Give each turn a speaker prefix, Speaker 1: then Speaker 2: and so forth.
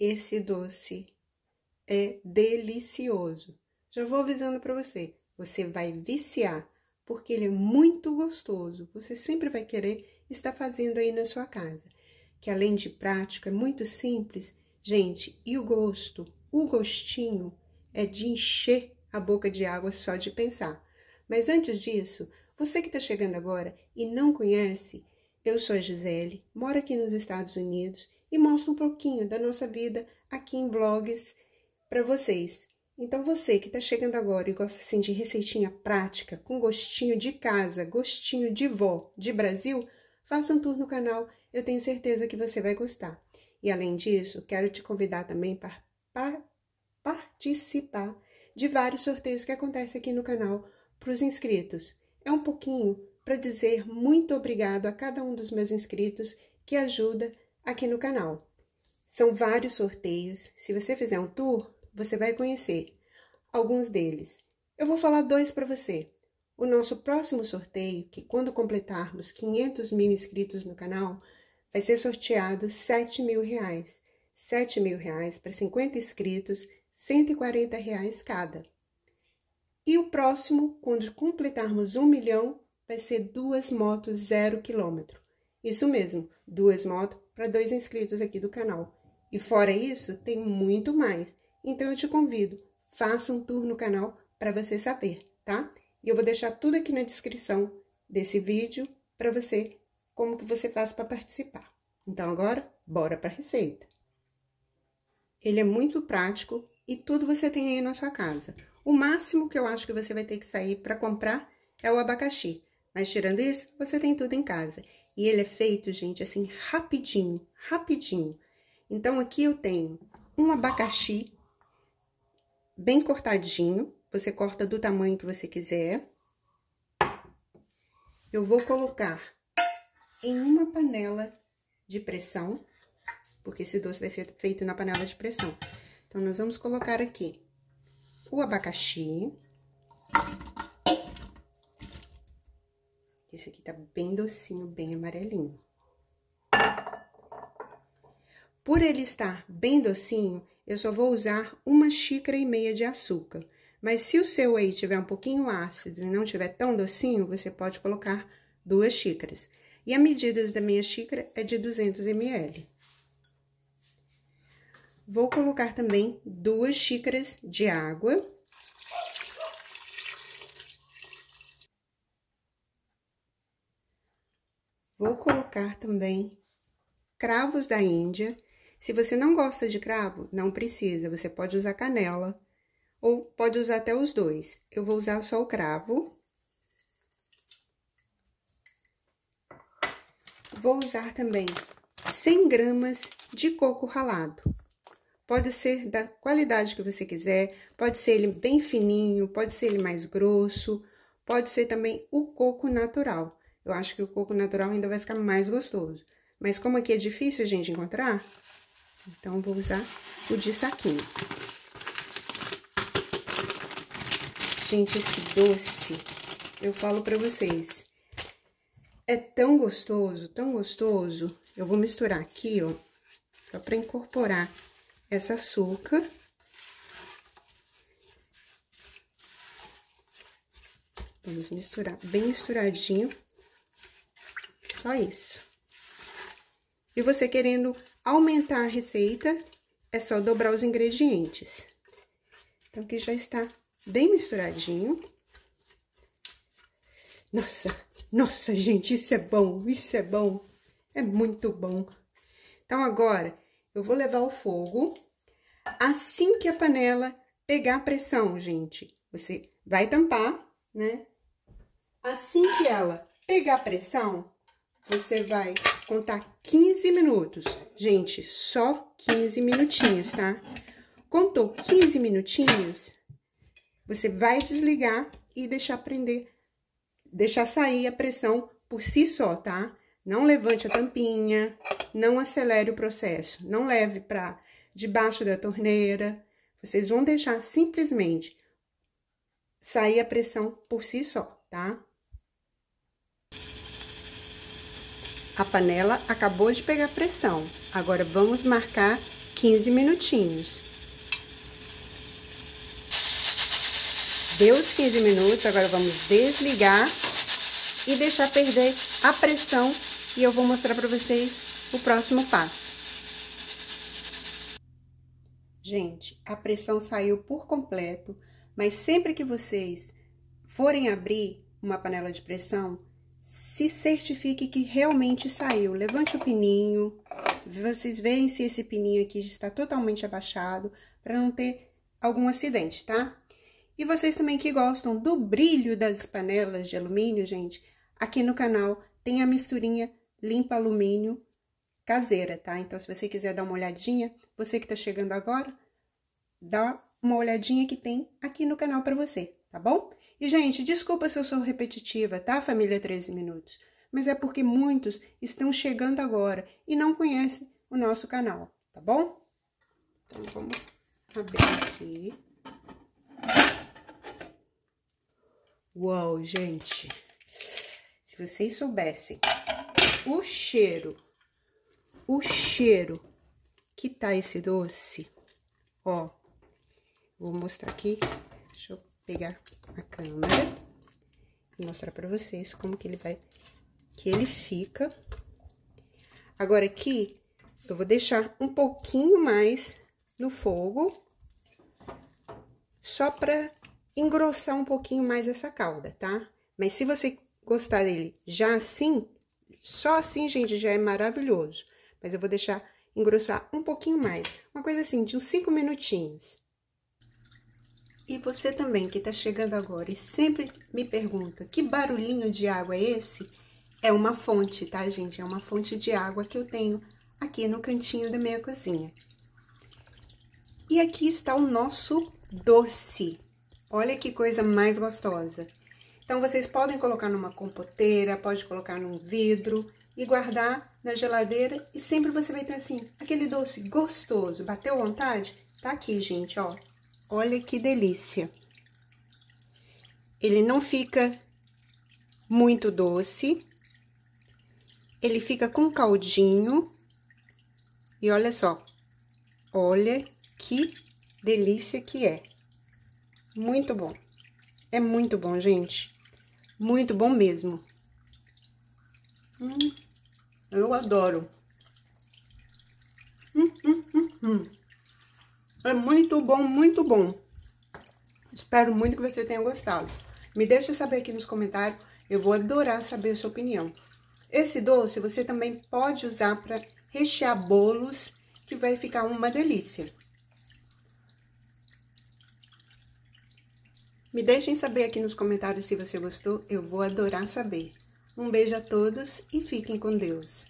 Speaker 1: esse doce é delicioso. Já vou avisando para você, você vai viciar, porque ele é muito gostoso. Você sempre vai querer estar fazendo aí na sua casa. Que além de prático, é muito simples. Gente, e o gosto? O gostinho é de encher a boca de água só de pensar. Mas antes disso, você que está chegando agora e não conhece, eu sou a Gisele, moro aqui nos Estados Unidos e mostro um pouquinho da nossa vida aqui em vlogs para vocês. Então, você que está chegando agora e gosta assim de receitinha prática, com gostinho de casa, gostinho de vó, de Brasil, faça um tour no canal, eu tenho certeza que você vai gostar. E além disso, quero te convidar também para, para participar de vários sorteios que acontecem aqui no canal para os inscritos. É um pouquinho para dizer muito obrigado a cada um dos meus inscritos que ajuda aqui no canal. São vários sorteios. Se você fizer um tour, você vai conhecer alguns deles. Eu vou falar dois para você. O nosso próximo sorteio, que quando completarmos 500 mil inscritos no canal, vai ser sorteado 7 mil reais. 7 mil reais para 50 inscritos, 140 reais cada. E o próximo, quando completarmos um milhão, vai ser duas motos zero quilômetro. Isso mesmo, duas motos para dois inscritos aqui do canal. E fora isso, tem muito mais. Então eu te convido, faça um tour no canal para você saber, tá? E eu vou deixar tudo aqui na descrição desse vídeo para você como que você faz para participar. Então agora, bora para a receita. Ele é muito prático e tudo você tem aí na sua casa. O máximo que eu acho que você vai ter que sair para comprar é o abacaxi. Mas tirando isso, você tem tudo em casa. E ele é feito, gente, assim, rapidinho, rapidinho. Então, aqui eu tenho um abacaxi bem cortadinho. Você corta do tamanho que você quiser. Eu vou colocar em uma panela de pressão, porque esse doce vai ser feito na panela de pressão. Então, nós vamos colocar aqui o abacaxi. Esse aqui tá bem docinho, bem amarelinho. Por ele estar bem docinho, eu só vou usar uma xícara e meia de açúcar. Mas se o seu aí tiver um pouquinho ácido e não tiver tão docinho, você pode colocar duas xícaras. E a medida da minha xícara é de 200 ml. Vou colocar também duas xícaras de água. Vou colocar também cravos da Índia. Se você não gosta de cravo, não precisa, você pode usar canela ou pode usar até os dois. Eu vou usar só o cravo. Vou usar também 100 gramas de coco ralado. Pode ser da qualidade que você quiser, pode ser ele bem fininho, pode ser ele mais grosso, pode ser também o coco natural. Eu acho que o coco natural ainda vai ficar mais gostoso. Mas como aqui é difícil a gente encontrar, então, vou usar o de saquinho. Gente, esse doce, eu falo pra vocês, é tão gostoso, tão gostoso. Eu vou misturar aqui, ó, só pra incorporar essa açúcar. Vamos misturar bem misturadinho. Só isso. E você querendo aumentar a receita, é só dobrar os ingredientes. Então, aqui já está bem misturadinho. Nossa, nossa, gente, isso é bom, isso é bom. É muito bom. Então, agora, eu vou levar ao fogo. Assim que a panela pegar pressão, gente, você vai tampar, né? Assim que ela pegar pressão, você vai contar 15 minutos. Gente, só 15 minutinhos, tá? Contou 15 minutinhos, você vai desligar e deixar prender, deixar sair a pressão por si só, tá? Não levante a tampinha, não acelere o processo, não leve para debaixo da torneira. Vocês vão deixar simplesmente sair a pressão por si só, tá? A panela acabou de pegar pressão. Agora, vamos marcar 15 minutinhos. Deu os 15 minutos, agora vamos desligar e deixar perder a pressão e eu vou mostrar para vocês o próximo passo. Gente, a pressão saiu por completo, mas sempre que vocês forem abrir uma panela de pressão, se certifique que realmente saiu. Levante o pininho, vocês veem se esse pininho aqui está totalmente abaixado, para não ter algum acidente, tá? E vocês também que gostam do brilho das panelas de alumínio, gente, aqui no canal tem a misturinha limpa alumínio caseira, tá? Então, se você quiser dar uma olhadinha, você que tá chegando agora, dá uma olhadinha que tem aqui no canal para você, tá bom? E, gente, desculpa se eu sou repetitiva, tá, família 13 minutos? Mas é porque muitos estão chegando agora e não conhecem o nosso canal, tá bom? Então, vamos abrir aqui. Uau, gente! Se vocês soubessem o cheiro, o cheiro que tá esse doce, ó, vou mostrar aqui, deixa eu pegar a câmera e mostrar pra vocês como que ele vai, que ele fica. Agora aqui, eu vou deixar um pouquinho mais no fogo, só pra engrossar um pouquinho mais essa calda, tá? Mas se você gostar dele já assim, só assim, gente, já é maravilhoso. Mas eu vou deixar engrossar um pouquinho mais. Uma coisa assim, de uns 5 minutinhos. E você também que tá chegando agora e sempre me pergunta, que barulhinho de água é esse? É uma fonte, tá, gente? É uma fonte de água que eu tenho aqui no cantinho da minha cozinha. E aqui está o nosso doce. Olha que coisa mais gostosa. Então, vocês podem colocar numa compoteira, pode colocar num vidro e guardar na geladeira. E sempre você vai ter, assim, aquele doce gostoso. Bateu vontade? Tá aqui, gente, ó. Olha que delícia. Ele não fica muito doce. Ele fica com caldinho. E olha só. Olha que delícia que é. Muito bom. É muito bom, gente. Muito bom mesmo. Hum, eu adoro. Hum, hum, hum, hum, é muito bom, muito bom. Espero muito que você tenha gostado. Me deixa saber aqui nos comentários. Eu vou adorar saber a sua opinião. Esse doce você também pode usar para rechear bolos, que vai ficar uma delícia. Me deixem saber aqui nos comentários se você gostou, eu vou adorar saber. Um beijo a todos e fiquem com Deus.